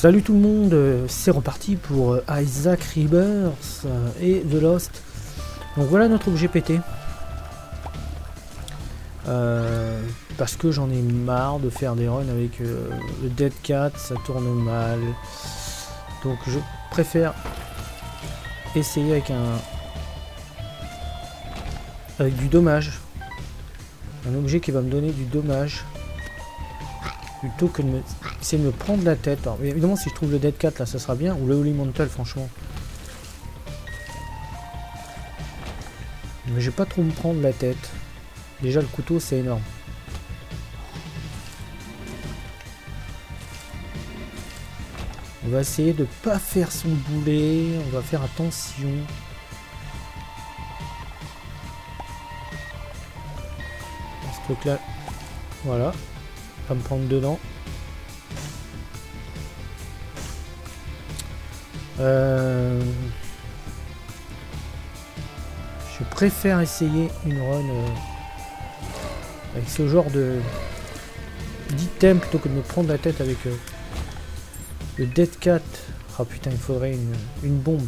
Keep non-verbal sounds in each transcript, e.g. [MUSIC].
Salut tout le monde, euh, c'est reparti pour euh, Isaac Rebirth euh, et The Lost. Donc voilà notre objet pété. parce que j'en ai marre de faire des runs avec le Dead Cat, ça tourne mal. Donc je préfère essayer avec un avec du dommage. Un objet qui va me donner du dommage plutôt que de me, de me prendre la tête. Alors, évidemment, si je trouve le Dead Cat, là, ça sera bien. Ou le Holy Mantle, franchement. Mais je vais pas trop me prendre la tête. Déjà, le couteau, c'est énorme. On va essayer de pas faire son boulet. On va faire attention. Ce truc là. Voilà me prendre dedans. Euh, je préfère essayer une run euh, avec ce genre de d'item plutôt que de me prendre la tête avec euh, le Dead Cat. Ah putain, il faudrait une bombe.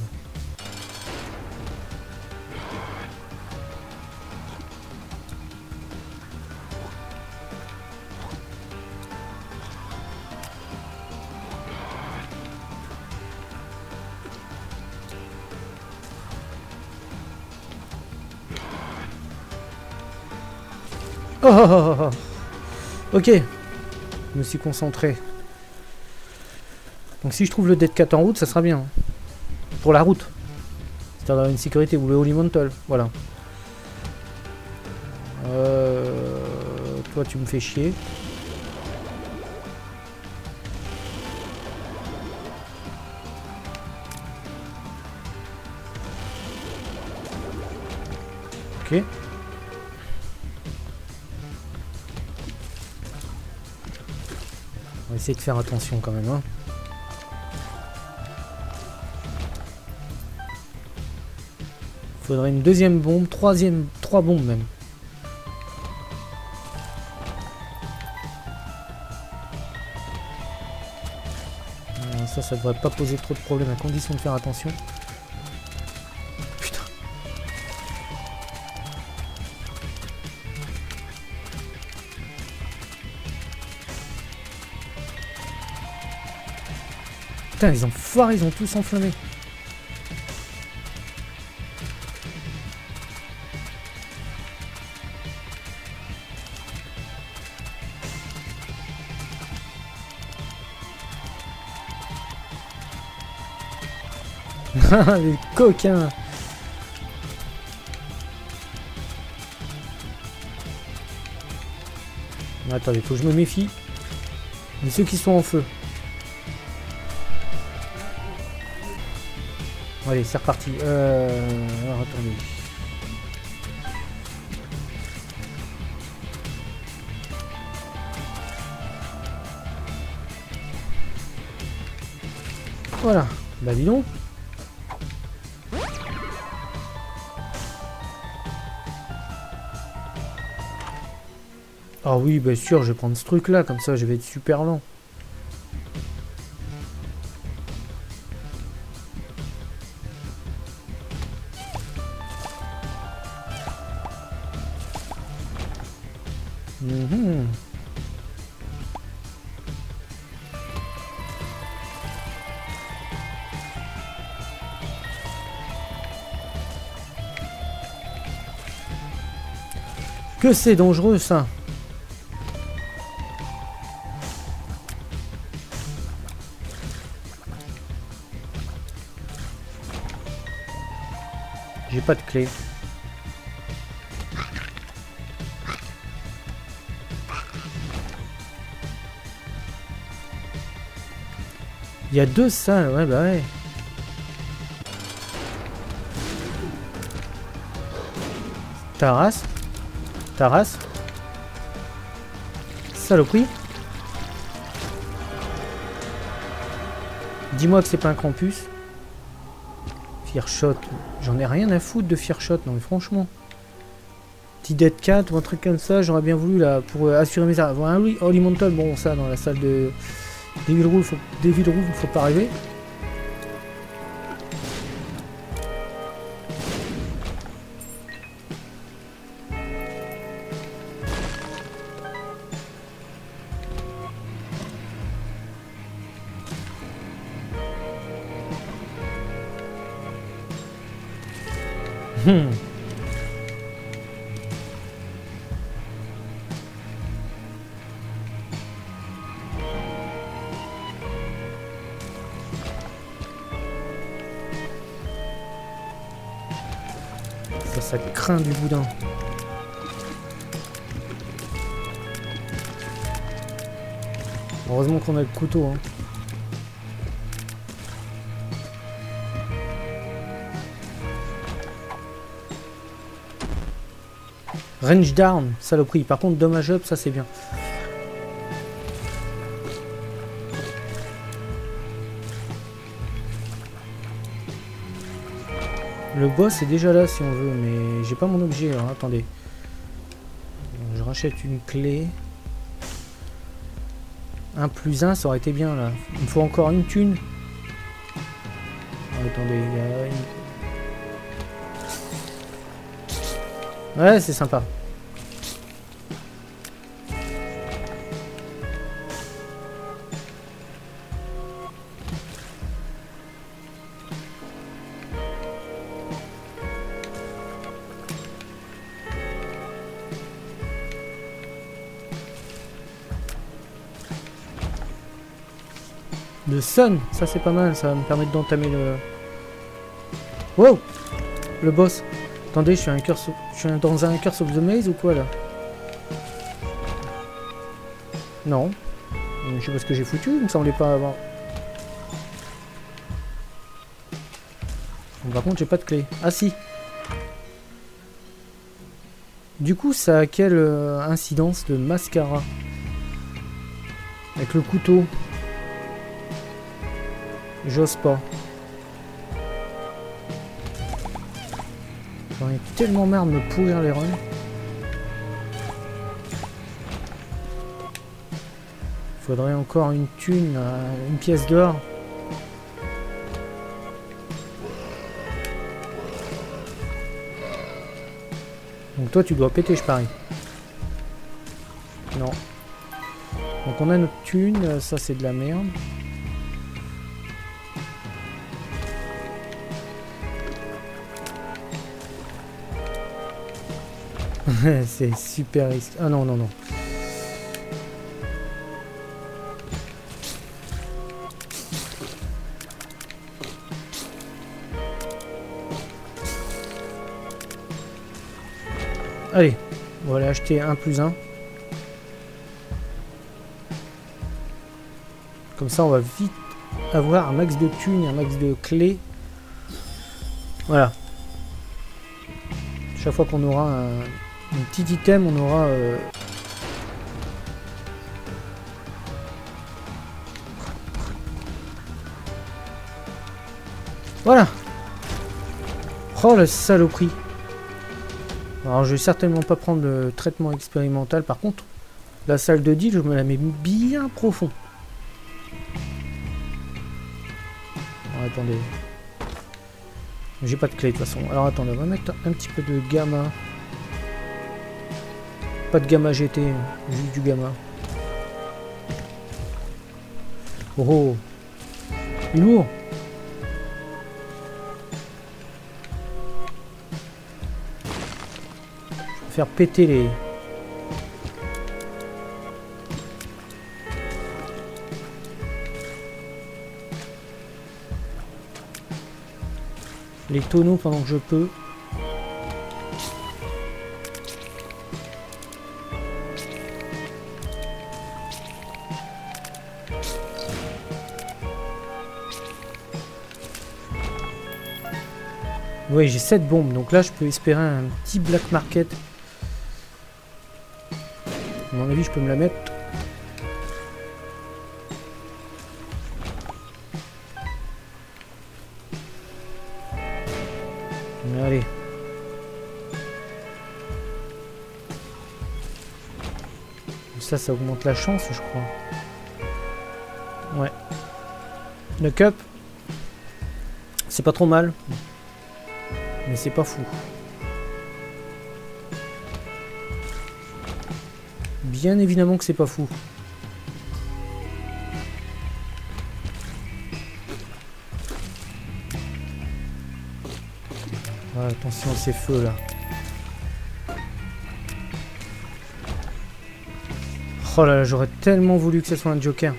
Ok. Je me suis concentré. Donc si je trouve le Dead Cat en route, ça sera bien. Pour la route. C'est-à-dire une sécurité ou le Holy Mantle. Voilà. Euh... Toi, tu me fais chier. Ok. Essayer de faire attention quand même. Hein. Faudrait une deuxième bombe, troisième, trois bombes même. Euh, ça, ça devrait pas poser trop de problèmes à condition de faire attention. Putain, les enfoirés, ils ont tous enflammé. [LAUGHS] les coquins Attendez, faut que je me méfie de ceux qui sont en feu. Allez, c'est reparti. Euh... Attendez. Voilà. Bah dis donc. Ah oui, bien sûr, je vais prendre ce truc là, comme ça je vais être super lent. Mhm. Que c'est dangereux ça J'ai pas de clé. Il y a deux salles, ouais, bah ouais. Taras Taras Saloperie Dis-moi que c'est pas un campus. Fearshot. J'en ai rien à foutre de Fearshot, non mais franchement. Petit Dead Cat ou un truc comme ça, j'aurais bien voulu là pour assurer mes armes. Un Holy Mantle, bon ça dans la salle de Devil Roof, faut, Devil Roof, faut pas rêver. Hmm. Du boudin. Heureusement qu'on a le couteau. Hein. Range down, saloperie. Par contre, dommage up, ça c'est bien. Le boss est déjà là si on veut, mais j'ai pas mon objet. Alors, attendez. Je rachète une clé. Un plus un, ça aurait été bien là. Il me faut encore une thune. Attendez, il y a une... Ouais, c'est sympa. Sun, ça c'est pas mal, ça. Va me permettre d'entamer le... Wow. Le boss. Attendez, je suis, un je suis dans un Curse of the Maze ou quoi là? Non. Je sais pas ce que j'ai foutu, il me semblait pas avoir... Par contre, j'ai pas de clé. Ah si. Du coup, ça a quelle euh, incidence de mascara? Avec le couteau J'ose pas. J'en ai tellement marre de me pourrir les runs. Faudrait encore une thune, euh, une pièce d'or. Donc toi tu dois péter je parie. Non. Donc on a notre thune, ça c'est de la merde. [LAUGHS] c'est super risqué. Ah non, non, non. Allez, on va aller acheter un plus un. Comme ça, on va vite avoir un max de thunes un max de clés. Voilà. Chaque fois qu'on aura un, un petit item, on aura... Euh... Voilà Oh la saloperie Alors je vais certainement pas prendre le traitement expérimental. Par contre, la salle de deal, je me la mets bien profond. attendez. J'ai pas de clé de toute façon. Alors attendez, on va mettre un petit peu de gamma. Pas de gamma GT, juste du gamma. Oh oh lourd faire péter les... Les tonneaux pendant que je peux. Oui, j'ai 7 bombes, donc là je peux espérer un petit black market. À mon avis, je peux me la mettre. Allez. Ça, ça augmente la chance, je crois. Ouais. Le cup. C'est pas trop mal. Mais c'est pas fou. Bien évidemment que c'est pas fou. attention à ces feux là. Oh là là, j'aurais tellement voulu que ce soit un joker.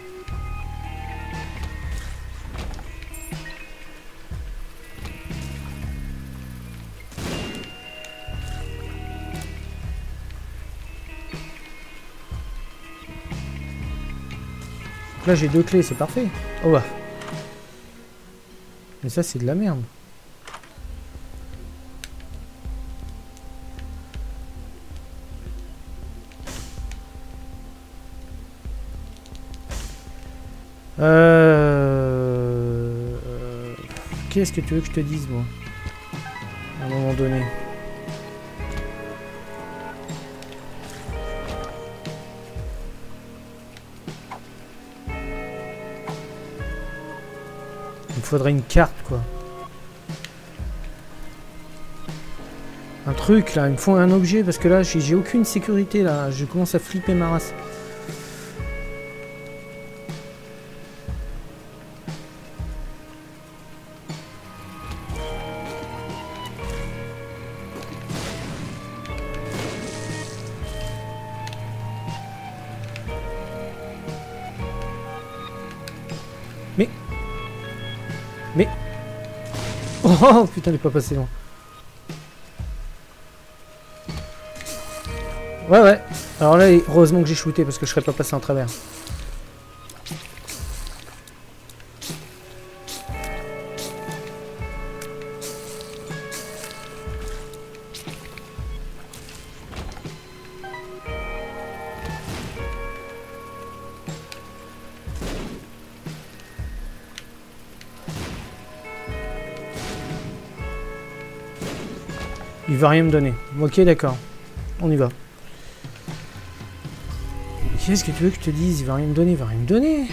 J'ai deux clés, c'est parfait. Oh bah. Mais ça c'est de la merde. Euh... Qu'est-ce que tu veux que je te dise, moi? À un moment donné. Faudrait une carte, quoi. Un truc, là. Il me faut un objet, parce que là, j'ai aucune sécurité, là. Je commence à flipper ma race. Oh putain, il est pas passé loin. Ouais, ouais. Alors là, heureusement que j'ai shooté parce que je serais pas passé en travers. Va rien me donner. Ok, d'accord. On y va. Qu'est-ce que tu veux que je te dise? Il va rien me donner, il va rien me donner.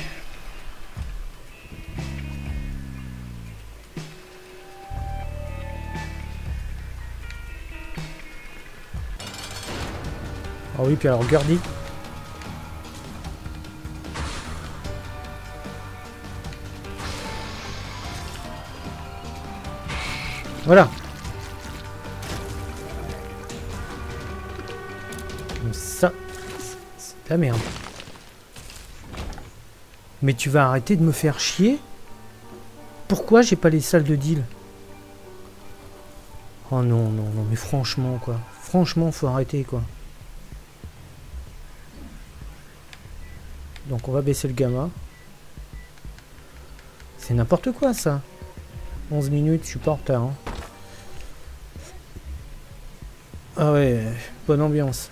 Ah oui, puis alors Gurdy. Voilà. Merde. Mais tu vas arrêter de me faire chier? Pourquoi j'ai pas les salles de deal? Oh non, non, non, mais franchement, quoi. Franchement, faut arrêter, quoi. Donc on va baisser le gamma. C'est n'importe quoi, ça. 11 minutes, je suis pas en retard. Ah ouais, bonne ambiance.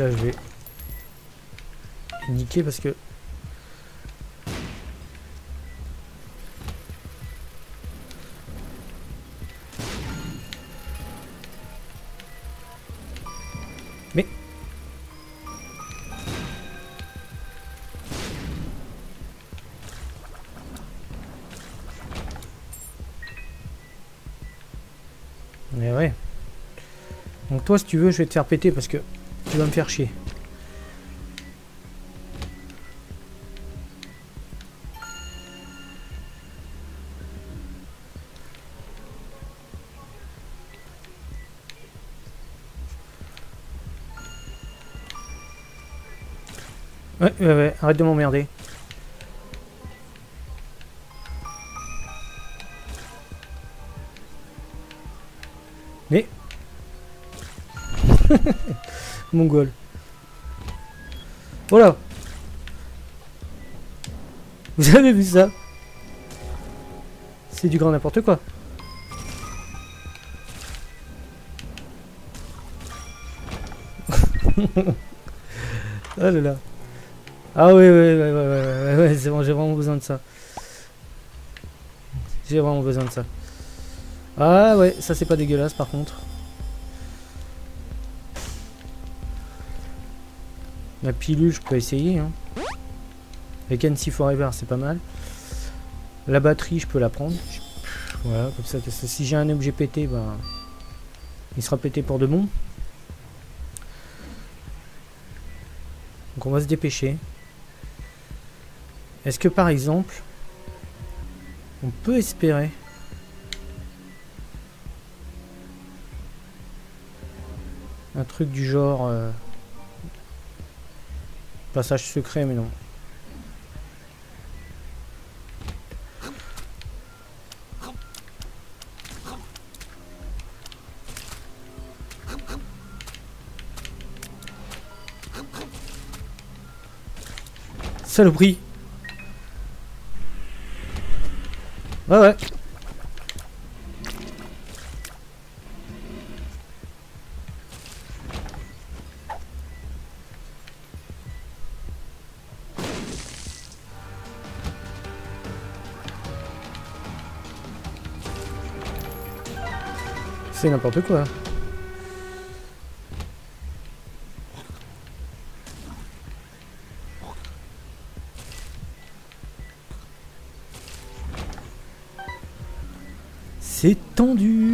Là je vais niquer parce que toi, si tu veux, je vais te faire péter parce que tu vas me faire chier. Ouais, ouais, ouais, arrête de m'emmerder. Mongol. Voilà. Vous avez vu ça? C'est du grand n'importe quoi. [LAUGHS] oh là là. Ah oui, oui, oui, oui, oui, oui, c'est bon, j'ai vraiment besoin de ça. J'ai vraiment besoin de ça. Ah ouais, ça c'est pas dégueulasse par contre. La pilule, je peux essayer. Hein. Avec NC Forever, c'est pas mal. La batterie, je peux la prendre. Voilà, comme ça, si j'ai un objet pété, ben, il sera pété pour de bon. Donc on va se dépêcher. Est-ce que par exemple, on peut espérer un truc du genre euh, passage secret mais non. Saloperie. Ouais ouais C'est n'importe quoi. C'est tendu.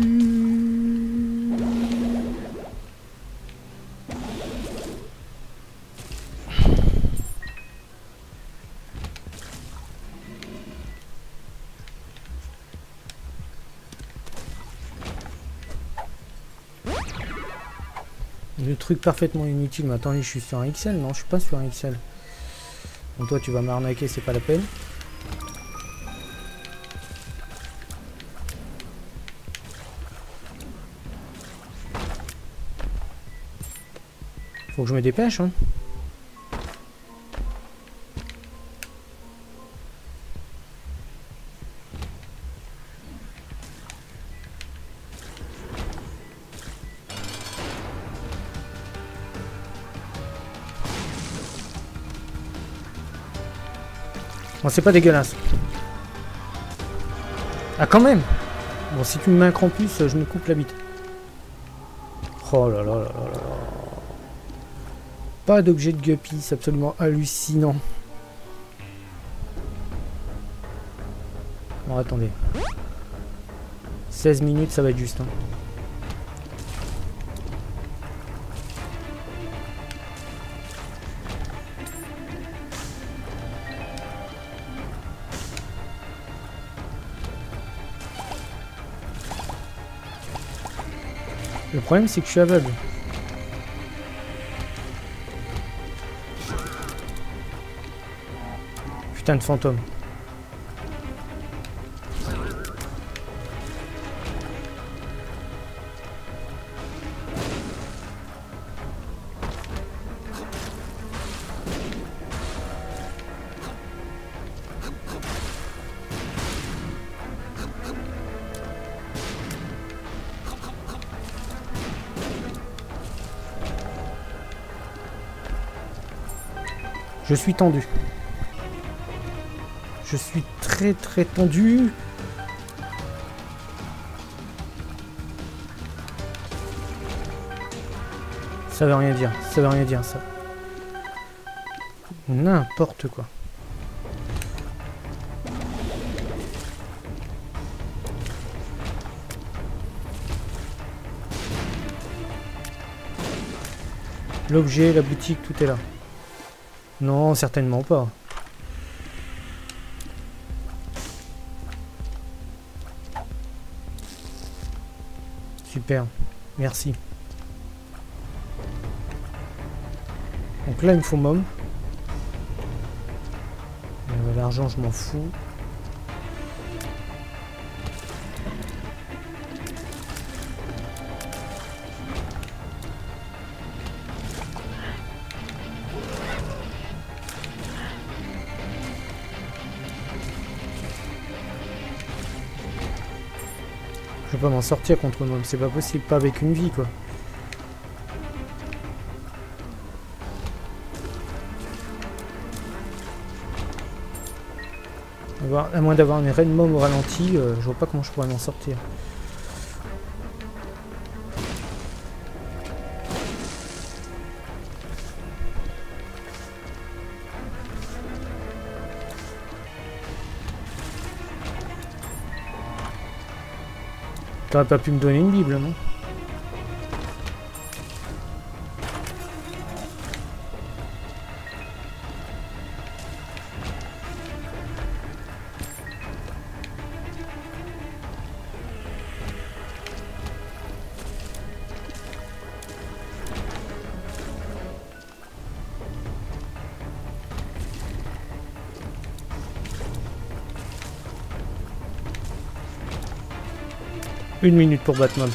Le truc parfaitement inutile. Mais attendez, je suis sur un XL Non, je suis pas sur un XL. Donc toi, tu vas m'arnaquer, c'est pas la peine. Faut que je me dépêche, hein. C'est pas dégueulasse. Ah, quand même Bon, si tu me mets crampus, je me coupe la bite. Oh là là là là là. Pas d'objet de guppy, c'est absolument hallucinant. Bon, attendez. 16 minutes, ça va être juste. Hein. Problème, c'est que je suis aveugle. Putain de fantôme. Suis tendu. Je suis très très tendu. Ça veut rien dire, ça veut rien dire ça. N'importe quoi. L'objet, la boutique, tout est là. Non, certainement pas. Super, merci. Donc là, il me faut mom. Euh, l'argent, je m'en fous. pas m'en sortir contre moi, c'est pas possible, pas avec une vie quoi. À moins d'avoir mes une Renmom au ralenti, euh, je vois pas comment je pourrais m'en sortir. T'aurais pas pu me donner une Bible, non? Une minute pour Batman.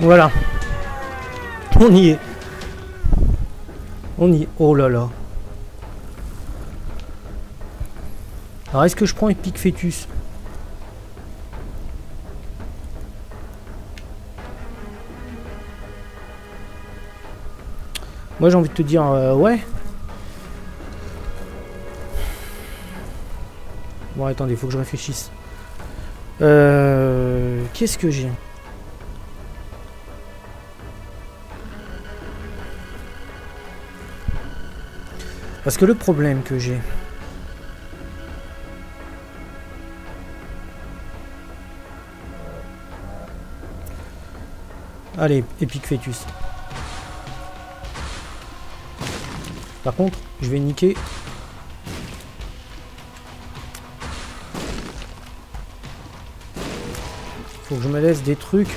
Voilà. On y est. On y est. Oh là là. Alors est-ce que je prends Epic Fetus Moi j'ai envie de te dire euh, ouais. Bon attendez, faut que je réfléchisse. Euh, Qu'est-ce que j'ai Parce que le problème que j'ai... Allez, Epic Fetus. Par contre, je vais niquer. Faut que je me laisse des trucs.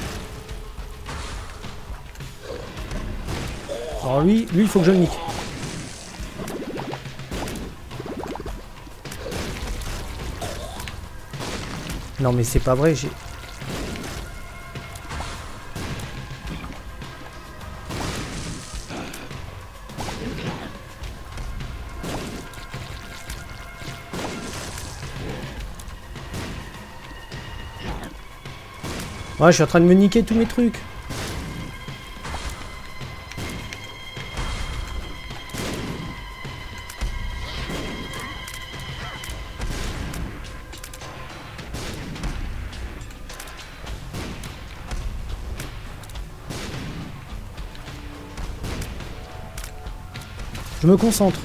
Alors lui, lui, il faut que je le nique. Non mais c'est pas vrai, j'ai... Ouais, je suis en train de me niquer tous mes trucs. Je me concentre.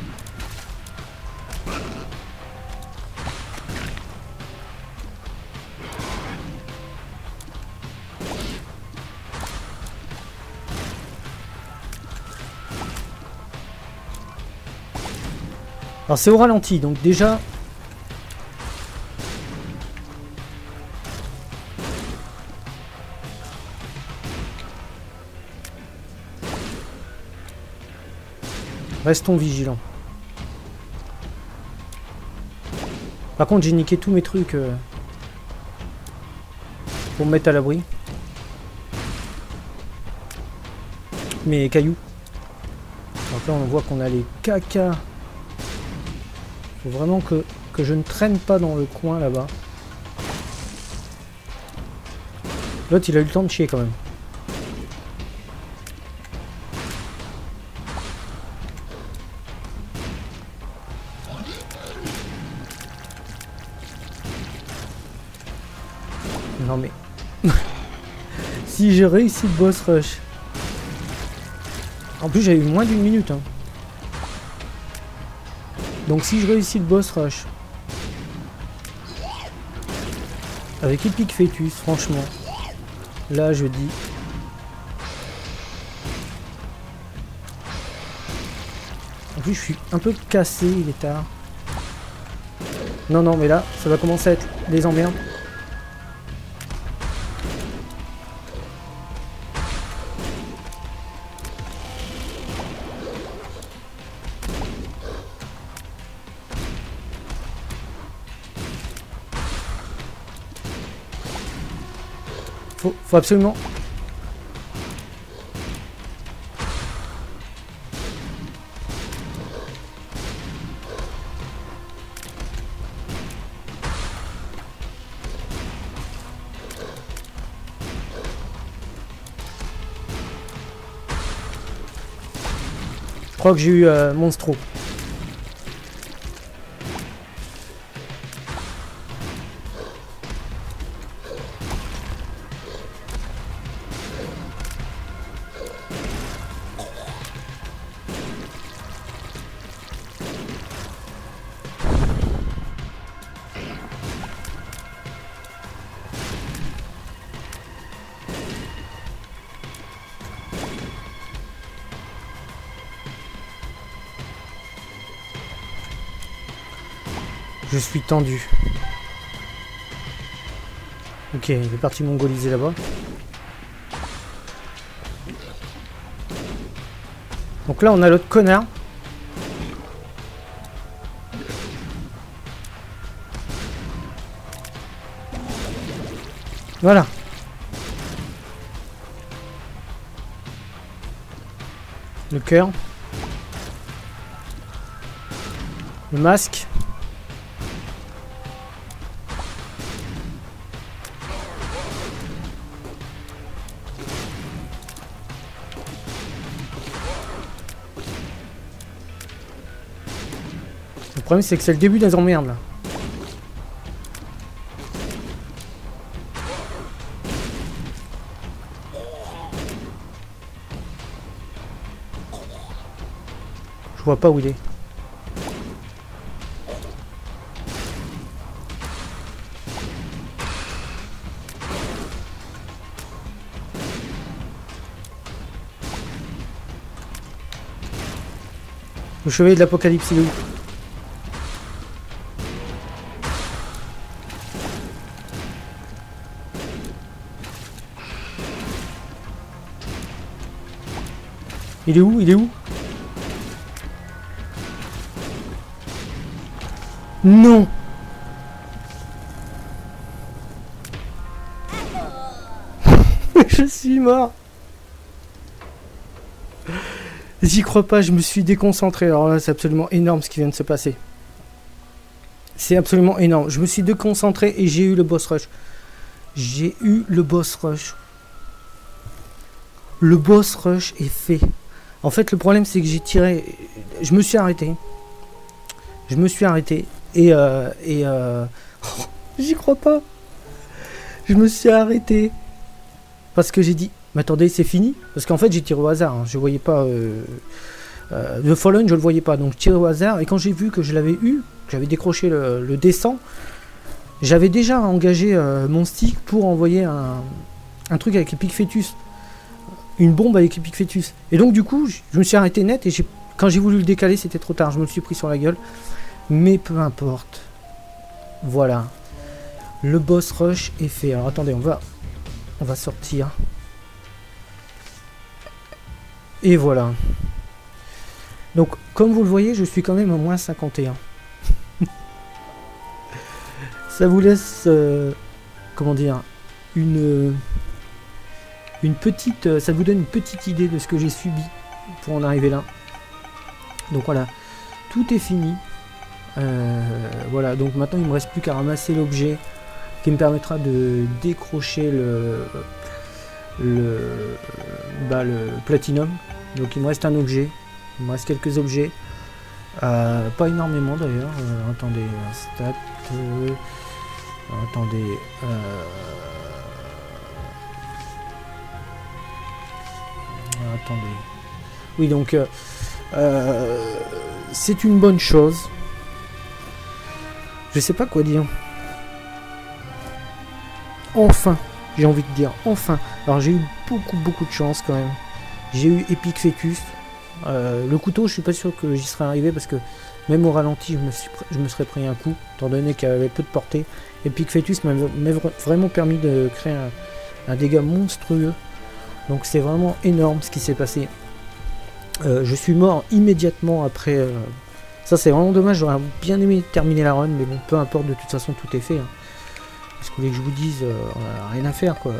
Alors c'est au ralenti, donc déjà... Restons vigilants. Par contre, j'ai niqué tous mes trucs euh, pour me mettre à l'abri. Mes cailloux. Donc là, on voit qu'on a les caca faut vraiment que, je ne traîne pas dans le coin là-bas. L'autre, il a eu le temps de chier quand même. Non mais... [LAUGHS] si j'ai réussi le boss rush... En plus, j'ai eu moins d'une minute. Hein. Donc si je réussis le boss rush avec Epic Fetus, franchement, là je dis En plus je suis un peu cassé, il est tard. Non non mais là ça va commencer à être des emmerdes. Faut, absolument... Je crois que j'ai eu euh, Monstro. Je suis tendu. Ok, il est parti mongoliser là-bas. Donc là, on a l'autre connard. Voilà. Le cœur. Le masque. Problème c'est que c'est le début des emmerdes là. Je vois pas où il est. Le chevalier de l'apocalypse, il est Il est où Il est où? Non [LAUGHS] Je suis mort J'y crois pas, je me suis déconcentré. Alors là, c'est absolument énorme ce qui vient de se passer. C'est absolument énorme. Je me suis déconcentré et j'ai eu le boss rush. J'ai eu le boss rush. Le boss rush est fait. En fait, le problème, c'est que j'ai tiré... Je me suis arrêté. Je me suis arrêté. Et... Euh, et euh, [LAUGHS] J'y crois pas. Je me suis arrêté. Parce que j'ai dit... Mais attendez, c'est fini Parce qu'en fait, j'ai tiré au hasard. Hein. Je voyais pas... Euh, euh, The Fallen, je le voyais pas. Donc, je tirais au hasard. Et quand j'ai vu que je l'avais eu, que j'avais décroché le, le descend, j'avais déjà engagé mon stick pour envoyer un, un truc avec Epic Fetus. Une bombe avec Epic Fetus. Et donc, du coup, je me suis arrêté net. Et quand j'ai voulu le décaler, c'était trop tard. Je me suis pris sur la gueule. Mais peu importe. Voilà. Le boss rush est fait. Alors, attendez, on va, on va sortir. Et voilà. Donc, comme vous le voyez, je suis quand même au moins 51. [LAUGHS] ça vous laisse, euh, comment dire, une, une petite, euh, ça vous donne une petite idée de ce que j'ai subi pour en arriver là. Donc voilà, tout est fini. Euh, voilà, donc maintenant il me reste plus qu'à ramasser l'objet qui me permettra de décrocher le, le, bah, le platinum. Donc il me reste un objet, il me reste quelques objets. Euh, pas énormément d'ailleurs. Attendez, stat. Euh, attendez. Attendez. Oui, donc c'est une bonne chose. Je sais pas quoi dire. Enfin, j'ai envie de dire enfin. Alors j'ai eu beaucoup beaucoup de chance quand même. J'ai eu Epic Fetus. Euh, le couteau, je suis pas sûr que j'y serais arrivé parce que même au ralenti, je me, serais pris un coup, étant donné qu'il avait peu de portée. Epic Fetus m'a vraiment permis de créer un, dégât monstrueux. Donc c'est vraiment énorme ce qui s'est passé. Euh, je suis mort immédiatement après. Euh, ça c'est vraiment dommage, j'aurais bien aimé terminer la run, mais bon, peu importe, de toute façon tout est fait. Hein. Qu'est-ce que vous voulez que je vous dise Rien à faire quoi.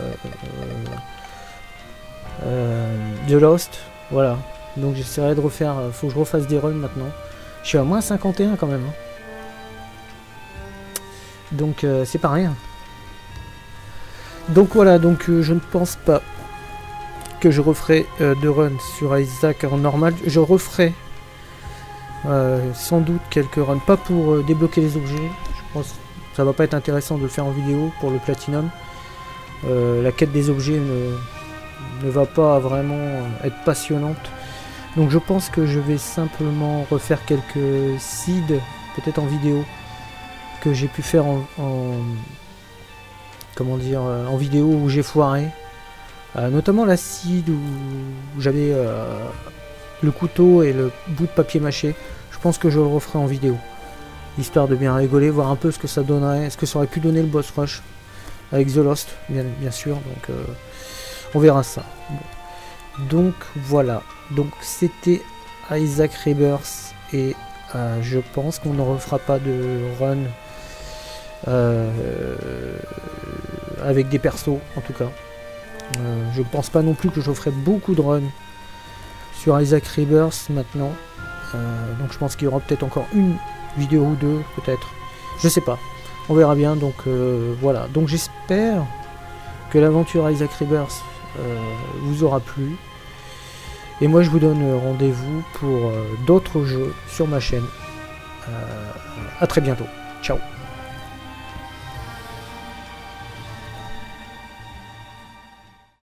The Lost, voilà. Donc j'essaierai de refaire, euh, faut que je refasse des runs maintenant. Je suis à moins 51 quand même. Hein. Donc euh, c'est pas rien. Donc voilà, donc euh, je ne pense pas que je referai de run sur Isaac en normal. Je referai sans doute quelques runs, pas pour débloquer les objets, je pense que ça va pas être intéressant de le faire en vidéo pour le platinum. la quête des objets ne, ne va pas vraiment être passionnante. Donc je pense que je vais simplement refaire quelques seeds, peut-être en vidéo, que j'ai pu faire en, comment dire euh, en vidéo où j'ai foiré. Euh, notamment la seed où j'avais euh, le couteau et le bout de papier mâché. Je pense que je le referai en vidéo. Histoire de bien rigoler, voir un peu ce que ça donnerait, ce que ça aurait pu donner le boss rush avec The Lost, bien, sûr. Donc on verra ça. Donc voilà. Donc c'était Isaac Rebirth et euh, je pense qu'on ne refera pas de run euh, avec des persos en tout cas. Euh, je pense pas non plus que je ferai beaucoup de run sur Isaac Rebirth maintenant. donc je pense qu'il y aura peut-être encore une vidéo ou deux peut-être. Je sais pas. On verra bien. Donc voilà. Donc j'espère que l'aventure Isaac Rebirth vous aura plu. Et moi je vous donne rendez-vous pour euh, d'autres jeux sur ma chaîne. Euh, a très bientôt. Ciao